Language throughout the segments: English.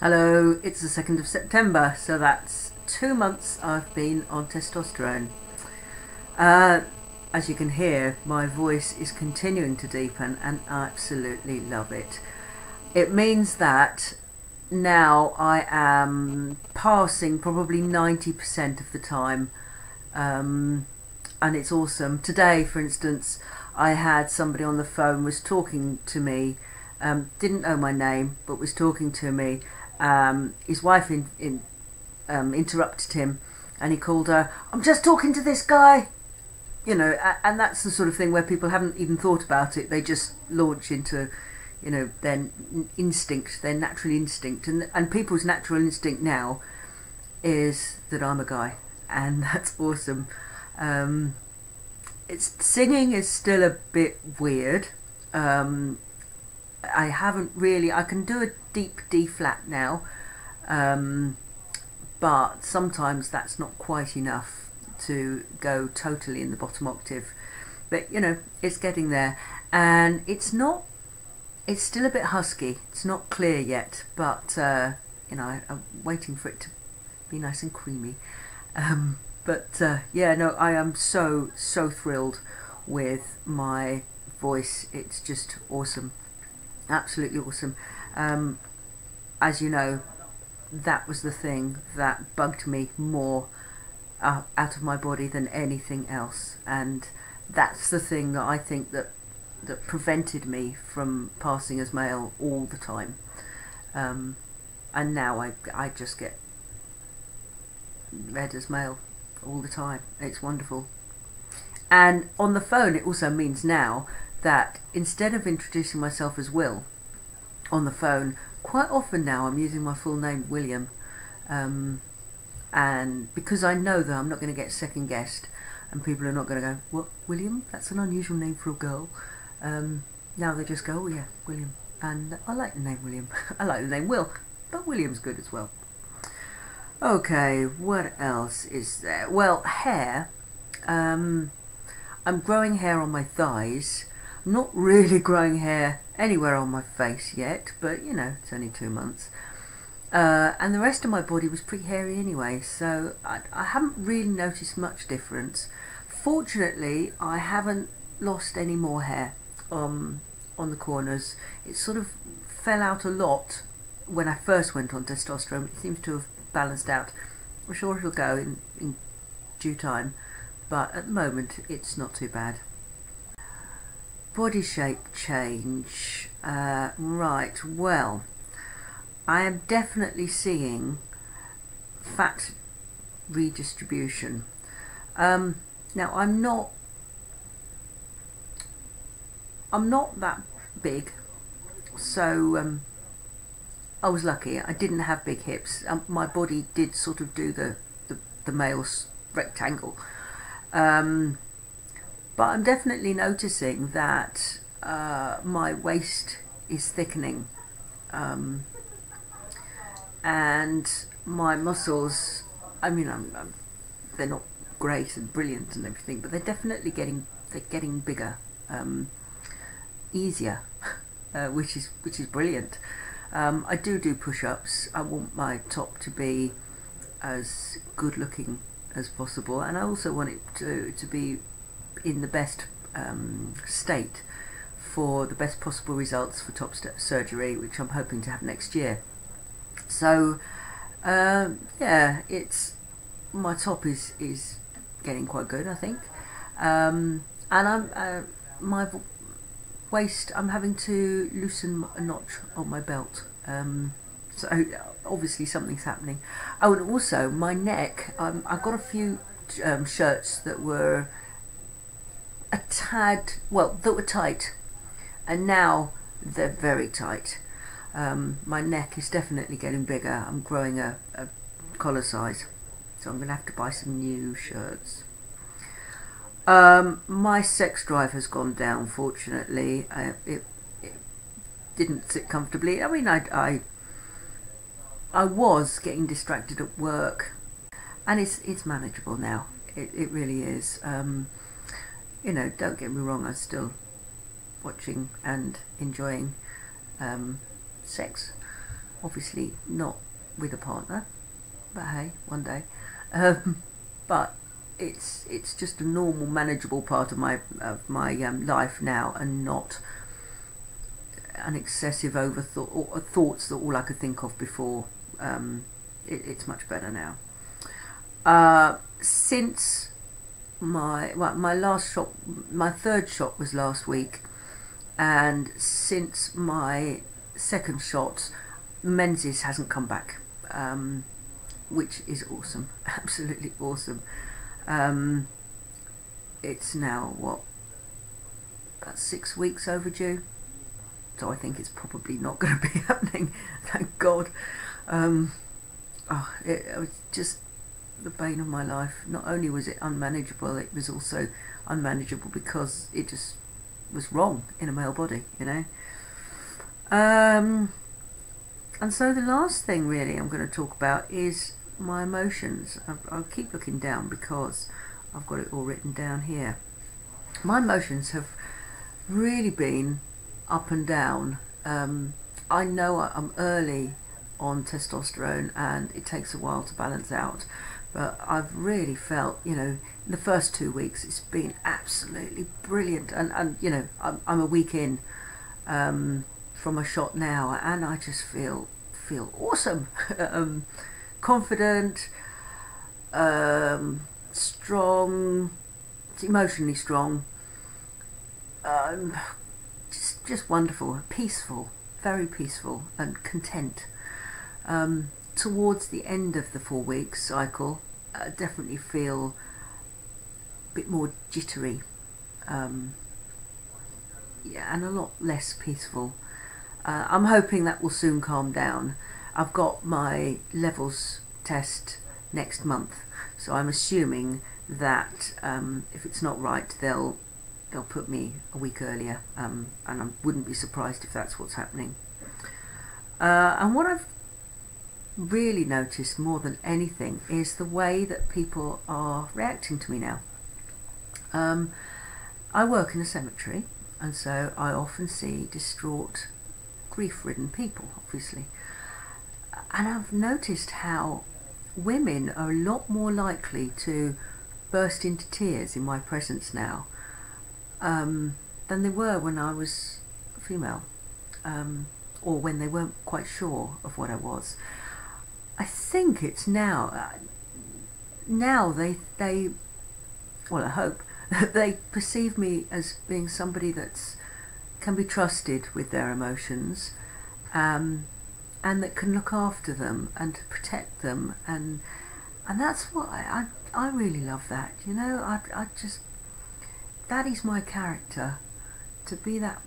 Hello, it's the 2nd of September, so that's two months I've been on testosterone. Uh, as you can hear, my voice is continuing to deepen and I absolutely love it. It means that now I am passing probably 90% of the time um, and it's awesome. Today, for instance, I had somebody on the phone was talking to me, um, didn't know my name, but was talking to me um, his wife in, in, um, interrupted him and he called her, I'm just talking to this guy. You know, and that's the sort of thing where people haven't even thought about it. They just launch into, you know, their instinct, their natural instinct. And, and people's natural instinct now is that I'm a guy. And that's awesome. Um, it's singing is still a bit weird. Um, I haven't really. I can do a deep D flat now, um, but sometimes that's not quite enough to go totally in the bottom octave. But you know, it's getting there, and it's not. It's still a bit husky. It's not clear yet, but uh, you know, I, am waiting for it to be nice and creamy. Um, but uh, yeah, no, I am so so thrilled with my voice. It's just awesome absolutely awesome. Um, as you know, that was the thing that bugged me more uh, out of my body than anything else, and that's the thing that I think that that prevented me from passing as male all the time. Um, and now I I just get read as male all the time. It's wonderful. And on the phone, it also means now that instead of introducing myself as Will on the phone, quite often now I'm using my full name, William. Um, and because I know that I'm not going to get second guessed, and people are not going to go, What, William? That's an unusual name for a girl. Um, now they just go, Oh, yeah, William. And I like the name William. I like the name Will, but William's good as well. Okay, what else is there? Well, hair. Um, I'm growing hair on my thighs not really growing hair anywhere on my face yet, but you know, it's only two months. Uh, and the rest of my body was pretty hairy anyway, so I, I haven't really noticed much difference. Fortunately, I haven't lost any more hair um, on the corners. It sort of fell out a lot when I first went on testosterone. It seems to have balanced out. I'm sure it'll go in, in due time, but at the moment it's not too bad body shape change. Uh, right, well, I am definitely seeing fat redistribution. Um, now, I'm not. I'm not that big, so um, I was lucky. I didn't have big hips. Um, my body did sort of do the the, the male's rectangle. Um, but I'm definitely noticing that uh, my waist is thickening. Um, and my muscles, I mean, I'm, I'm, they're not great and brilliant and everything, but they're definitely getting they're getting bigger, um, easier, uh, which is which is brilliant. Um, I do do push-ups. I want my top to be as good looking as possible, and I also want it to to be in the best um, state for the best possible results for top step surgery, which I'm hoping to have next year. So, uh, yeah, it's my top is is getting quite good, I think, um, and I'm uh, my waist. I'm having to loosen a notch on my belt. Um, so obviously something's happening. Oh, and also my neck. Um, I've got a few um, shirts that were a tad, well, that were tight, and now they're very tight. Um, my neck is definitely getting bigger. I'm growing a, a collar size, so I'm going to have to buy some new shirts. Um, my sex drive has gone down, fortunately. Uh, it, it, didn't sit comfortably. I mean, I, I, I was getting distracted at work, and it's, it's manageable now. It, it really is. Um, you know, don't get me wrong, I'm still watching and enjoying um, sex. obviously not with a partner, but hey, one day. Um, but it's it's just a normal, manageable part of my of my um, life now, and not an excessive overthought or thoughts that all I could think of before. Um, it, it's much better now. Uh, since my well, my last shot, my third shot was last week, and since my second shot, menses hasn't come back, um, which is awesome, absolutely awesome. Um, it's now what about six weeks overdue, so I think it's probably not going to be happening. Thank God. Um, oh, it, it was just the bane of my life. Not only was it unmanageable, it was also unmanageable because it just was wrong in a male body, you know. Um, and so the last thing really I'm going to talk about is my emotions. I'll, I'll keep looking down because I've got it all written down here. My emotions have really been up and down. Um, I know I'm early on testosterone and it takes a while to balance out but I've really felt, you know, in the first two weeks it's been absolutely brilliant, and and you know I'm, I'm a week in um, from a shot now, and I just feel feel awesome, um, confident, um, strong, emotionally strong, um, just just wonderful, peaceful, very peaceful, and content. Um, towards the end of the four week cycle, I definitely feel a bit more jittery. Um, yeah, and a lot less peaceful. Uh, I'm hoping that will soon calm down. I've got my levels test next month, so I'm assuming that um, if it's not right, they'll they'll put me a week earlier, um, and I wouldn't be surprised if that's what's happening. Uh, and what I've really noticed more than anything is the way that people are reacting to me now. Um, I work in a cemetery, and so I often see distraught, grief ridden people, obviously. And I've noticed how women are a lot more likely to burst into tears in my presence now um, than they were when I was female, um, or when they weren't quite sure of what I was. I think it's now. Uh, now they they, well, I hope they perceive me as being somebody that's can be trusted with their emotions, um, and that can look after them and protect them, and and that's what I I, I really love that. You know, I I just that is my character, to be that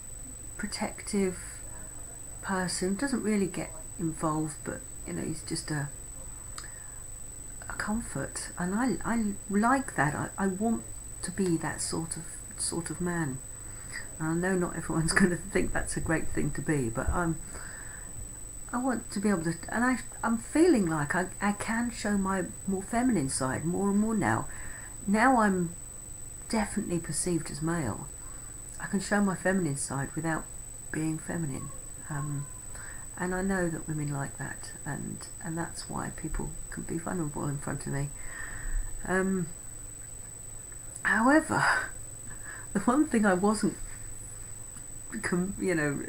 protective person doesn't really get involved, but you know, he's just a a comfort, and I I like that. I, I want to be that sort of sort of man. And I know not everyone's going to think that's a great thing to be, but I'm. I want to be able to, and I, I'm feeling like I, I can show my more feminine side more and more now. Now I'm definitely perceived as male. I can show my feminine side without being feminine. Um, and I know that women like that, and and that's why people can be vulnerable in front of me. Um, however, the one thing I wasn't, you know,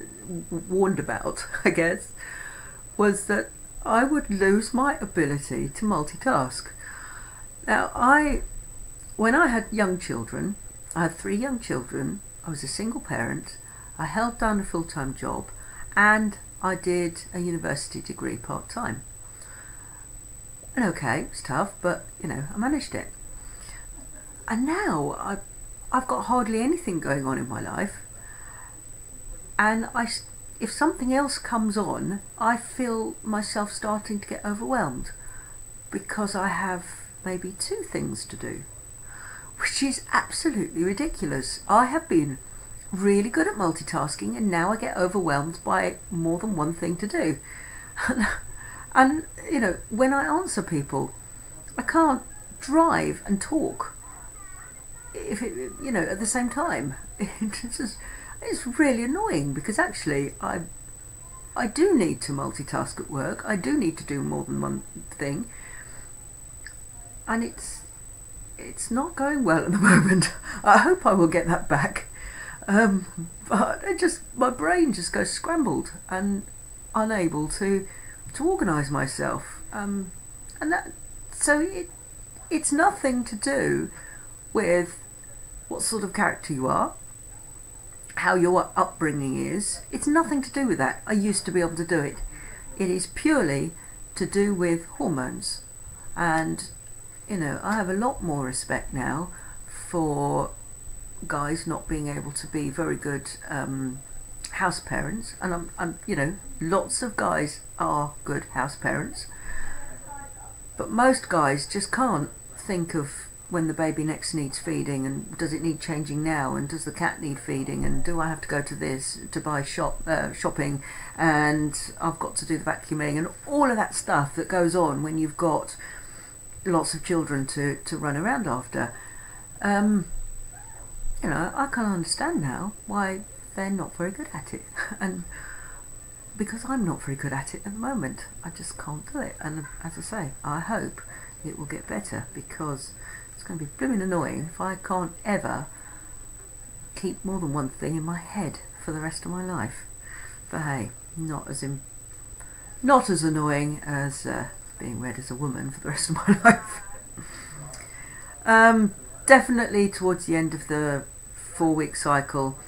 warned about, I guess, was that I would lose my ability to multitask. Now, I, when I had young children, I had three young children. I was a single parent. I held down a full time job, and I did a university degree part time. And okay, it was tough, but you know, I managed it. And now I, I've got hardly anything going on in my life. And I, if something else comes on, I feel myself starting to get overwhelmed because I have maybe two things to do, which is absolutely ridiculous. I have been really good at multitasking and now I get overwhelmed by more than one thing to do. and, you know, when I answer people, I can't drive and talk if it, you know, at the same time. It's just, it's really annoying because actually I I do need to multitask at work. I do need to do more than one thing. And it's it's not going well at the moment. I hope I will get that back. Um, but it just my brain just goes scrambled and unable to to organise myself. Um, and that so it it's nothing to do with what sort of character you are, how your upbringing is. It's nothing to do with that. I used to be able to do it. It is purely to do with hormones. And, you know, I have a lot more respect now for guys not being able to be very good um, house parents. And I'm, I'm, you know, lots of guys are good house parents. But most guys just can't think of when the baby next needs feeding and does it need changing now and does the cat need feeding and do I have to go to this to buy shop uh, shopping and I've got to do the vacuuming and all of that stuff that goes on when you've got lots of children to, to run around after. Um, you know, I can understand now why they're not very good at it and because I'm not very good at it at the moment. I just can't do it and as I say, I hope it will get better because it's going to be blooming annoying if I can't ever keep more than one thing in my head for the rest of my life. But hey, not as not as annoying as uh, being read as a woman for the rest of my life. um, definitely towards the end of the four week cycle,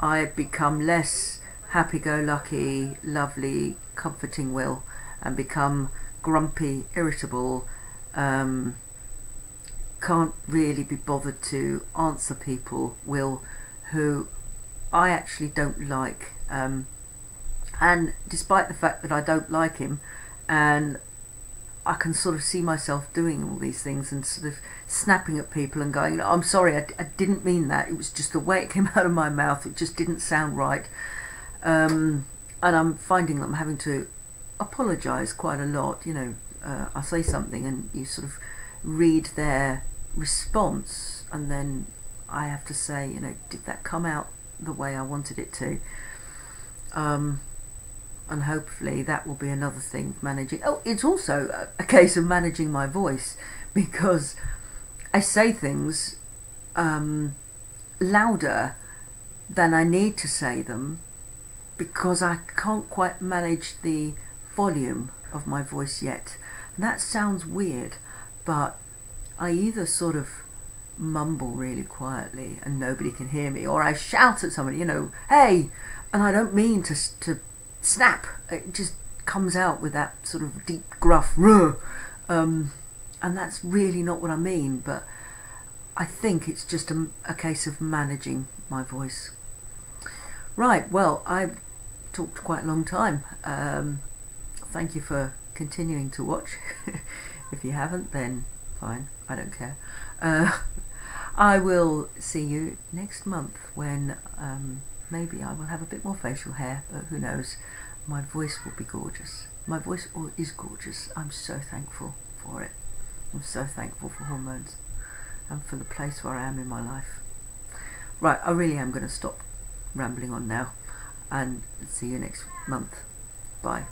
I become less happy go lucky, lovely, comforting Will and become grumpy, irritable, um, can't really be bothered to answer people, Will, who I actually don't like. Um, and despite the fact that I don't like him, and I can sort of see myself doing all these things and sort of snapping at people and going, I'm sorry, I, I didn't mean that. It was just the way it came out of my mouth. It just didn't sound right. Um, and I'm finding that I'm having to apologise quite a lot. You know, uh, I say something and you sort of read their response, and then I have to say, you know, did that come out the way I wanted it to? Um, and hopefully that will be another thing managing. Oh, it's also a, case of managing my voice because I say things um, louder than I need to say them because I can't quite manage the volume of my voice yet. And that sounds weird, but I either sort of mumble really quietly and nobody can hear me, or I shout at somebody, you know, hey, and I don't mean to, to snap. It just comes out with that sort of deep, gruff, ruh. Um, and that's really not what I mean, but I think it's just a, a case of managing my voice. Right, well, I've talked quite a long time. Um, thank you for continuing to watch. if you haven't, then fine, I don't care. Uh, I will see you next month when um, maybe I will have a bit more facial hair, but who knows? My voice will be gorgeous. My voice is gorgeous. I'm so thankful for it. I'm so thankful for hormones and for the place where I am in my life. Right, I really am going to stop rambling on now and see you next month. Bye.